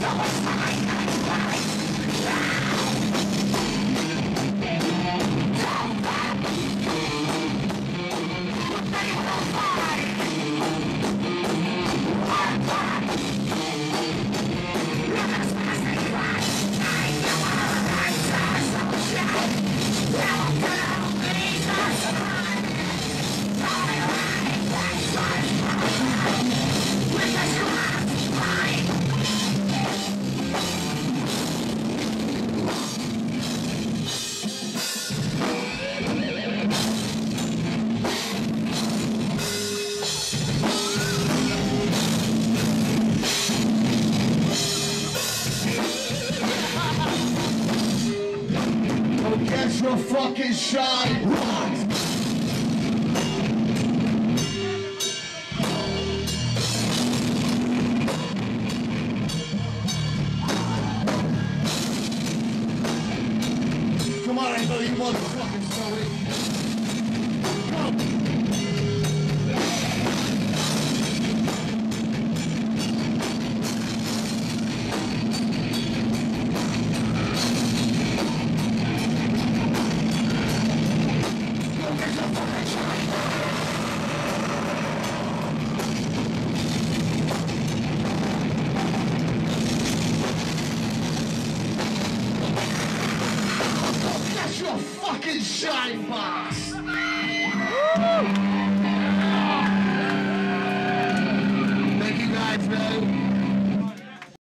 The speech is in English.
Stop us from Get your fucking shine. Come on, I know you motherfuckers know it. Shine box.